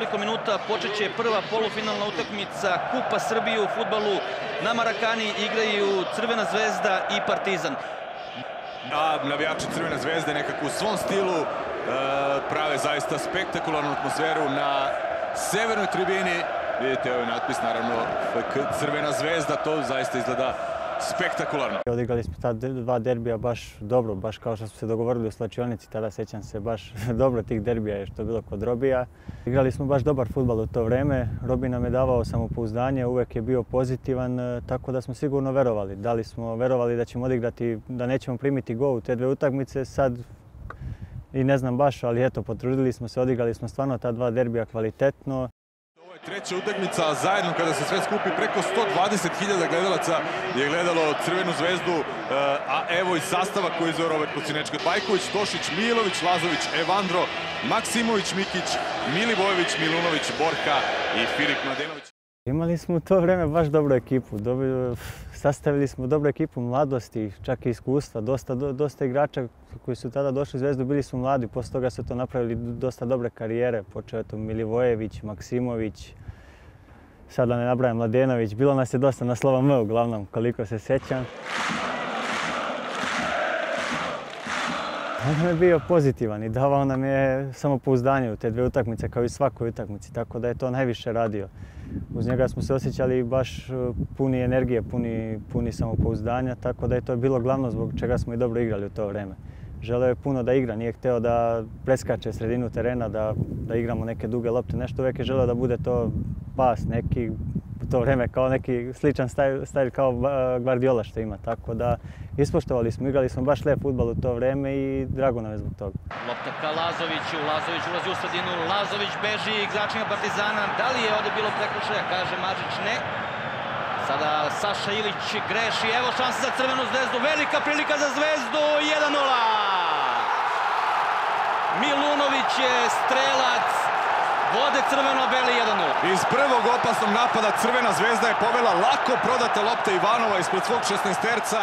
nekoliko minuta počet će prva polufinalna utakmica Kupa Srbije u futbalu. Na Marakani igraju Crvena zvezda i Partizan. A navijači Crvene zvezde nekako u svom stilu e, prave zaista spektakularnu atmosferu na severnoj tribini. Vidite ovaj natpis, naravno, Crvena zvezda, to zaista izgleda spektakularno. Odigrali smo ta dva derbija baš dobro, baš kao što smo se dogovorili u slačionici, tada sećam se baš dobro tih derbija što je bilo kod Robija. Igrali smo baš dobar futbal u to vreme, Robi nam je davao samopouzdanje, uvek je bio pozitivan, e, tako da smo sigurno verovali. Da li smo verovali da ćemo odigrati, da nećemo primiti gol u te dve utakmice, sad i ne znam baš, ali eto, potrudili smo se, odigrali smo stvarno ta dva derbija kvalitetno. Treća utakmica zajedno kada se sve skupi preko 120.000 gledalaca je gledalo Crvenu zvezdu, e, a evo i sastava koji je Robert Kocinečko. Bajković, Tošić, Milović, Lazović, Evandro, Maksimović, Mikić, Milivojević, Milunović, Borka i Filip Mladenović. Imali smo to vreme baš dobru ekipu. sastavili smo dobru ekipu mladosti, čak i iskustva. Dosta, dosta igrača koji su tada došli u Zvezdu bili su mladi. Posle toga su to napravili dosta dobre karijere. Počeo je to Milivojević, Maksimović, sada ne nabrajam Mladenović. Bilo nas je dosta na slova M uglavnom, koliko se sjećam. On je bio pozitivan i davao nam je samopouzdanje u te dve utakmice kao i svakoj utakmici, tako da je to najviše radio. Uz njega smo se osjećali baš e, puni energije, puni, puni samopouzdanja, tako da je to bilo glavno zbog čega smo i dobro igrali u to vrijeme. Želeo je puno da igra, nije hteo da preskače sredinu terena, da, da igramo neke duge lopte, nešto uvijek je želeo da bude to pas, neki to vrijeme kao neki sličan stajl, kao Guardiola što ima. Tako da ispoštovali smo, igrali smo baš lijep futbal u to vrijeme i drago nam je zbog toga. Lopta ka Lazoviću, Lazović ulazi u sredinu, Lazović beži igračima Partizana. Da li je ovdje bilo prekršaja? Kaže Mažić ne. Sada Saša Ilić greši, evo šansa za Crvenu zvezdu, velika prilika za zvezdu, 1-0. Milunović je strelac, Vode crveno-beli 1-0. Iz prvog opasnog napada Crvena zvezda je povela lako prodate lopte Ivanova ispred svog 16-terca.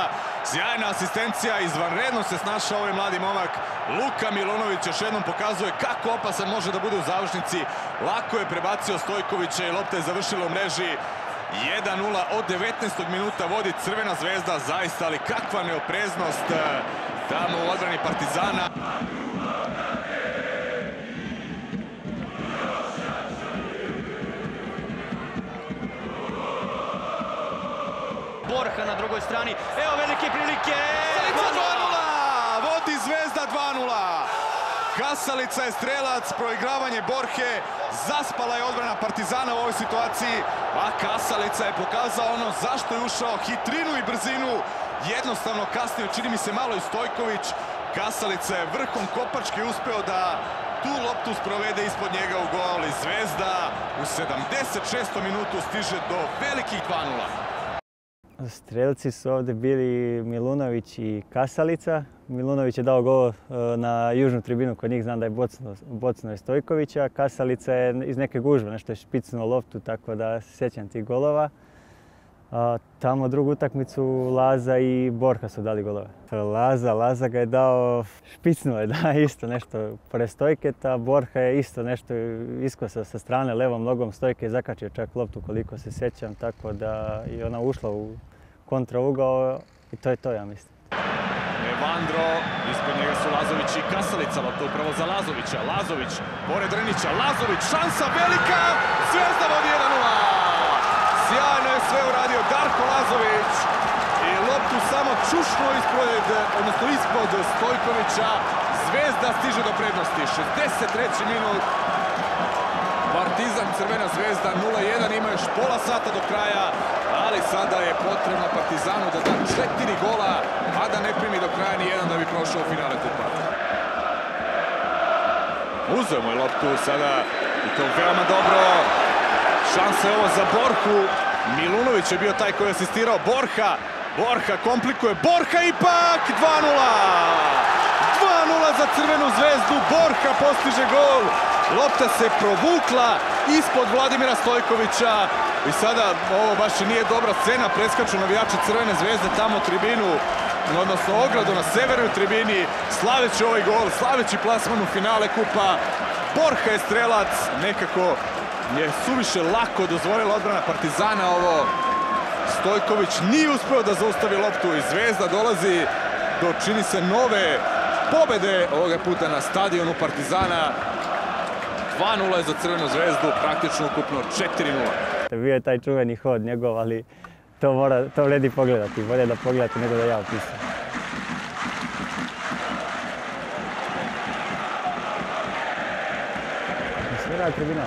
Sjajna asistencija, izvanredno se snašao ovaj mladi momak. Luka Milunović još jednom pokazuje kako opasan može da bude u završnici. Lako je prebacio Stojkovića i lopta je završila u mreži. 1-0 od 19. minuta vodi Crvena zvezda, zaista, ali kakva neopreznost eh, tamo u odbrani Partizana. Borha na drugoj strani. Evo velike prilike. 2-0! Vodi Zvezda 2-0. Kasalica je strelac, proigravanje Borhe, zaspala je odbrana Partizana u ovoj situaciji, a Kasalica je pokazao ono zašto je ušao, hitrinu i brzinu, jednostavno kasnije čini mi se malo i Stojković, Kasalica je vrhom kopački uspeo da tu loptu sprovede ispod njega u gol i Zvezda u 76. minutu stiže do velikih 2-0. Strelci su ovdje bili Milunović i Kasalica. Milunović je dao gol e, na južnu tribinu kod njih, znam da je bocno, Stojkovića. Kasalica je iz neke gužve nešto je špicnuo loptu, tako da se sjećam tih golova. tamo drugu utakmicu Laza i Borka su dali golove. Laza, Laza ga je dao, špicnuo je da isto nešto pored Stojketa. Borha je isto nešto iskosao sa strane levom nogom. Stojke je zakačio čak loptu koliko se sjećam, tako da je ona ušla u kontraugao i to je to, ja mislim. Evandro, ispod njega su Lazović i Kasalica, to upravo za Lazovića. Lazović, pored Renića, Lazović, šansa velika, Zvezda vodi 1-0. Sjajno je sve uradio Darko Lazović i loptu samo čušno ispred, odnosno ispod Stojkovića. Zvezda stiže do prednosti, 63. minut. Partizan Crvena zvezda 0-1, ima još pola sata do kraja ali sada je potrebno Partizanu da da četiri gola, a da ne primi do kraja ni jedan da bi prošao finale kupa. Uzeo mu je loptu sada i to veoma dobro. Šansa je ovo za Borku. Milunović je bio taj koji je asistirao Borha. Borha komplikuje. Borha ipak 2-0. 2-0 za Crvenu zvezdu. Borha postiže gol. Lopta se provukla ispod Vladimira Stojkovića. I sada ovo baš nije dobra scena, preskaču navijači Crvene zvezde tamo tribinu, odnosno ogradu na severnoj tribini, slaveći ovaj gol, slaveći plasman u finale kupa. Borja je strelac, nekako je suviše lako dozvolila odbrana Partizana ovo. Stojković nije uspio da zaustavi loptu i Zvezda dolazi do čini se nove pobede ovoga puta na stadionu Partizana. 2-0 je za Crvenu zvezdu, praktično ukupno 4-0. Bio je taj čuveni hod njegov, ali to, mora, to vredi pogledati. Bolje da pogledate nego da ja opisam. Atmosfera tribina.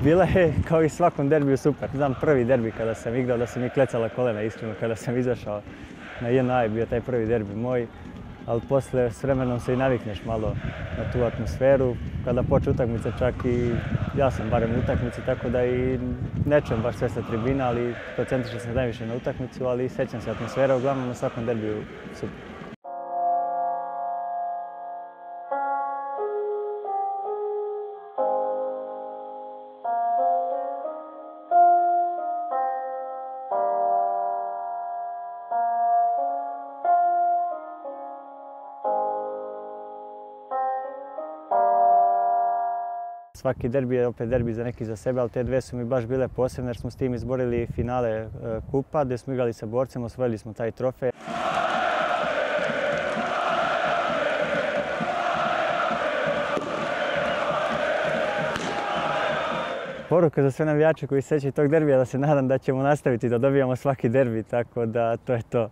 Bila je kao i svakom derbiju super. Znam prvi derbi kada sam igrao da su mi klecala kolena iskreno kada sam izašao na JNA je bio taj prvi derbi moj. Ali poslije s vremenom se i navikneš malo na tu atmosferu. Kada počne utakmica čak i ja sam barem u utakmici tako da i ne čujem baš sve sa tribina, ali koncentrišem se najviše na utakmicu, ali sećam se atmosfera uglavnom na svakom derbiju super. Svaki derbi je opet derbi za neki za sebe, ali te dve su mi baš bile posebne jer smo s tim izborili finale e, kupa gdje smo igrali sa borcem, osvojili smo taj trofej. Poruka za sve navijače koji se sećaju tog derbija da se nadam da ćemo nastaviti da dobijamo svaki derbi, tako da to je to.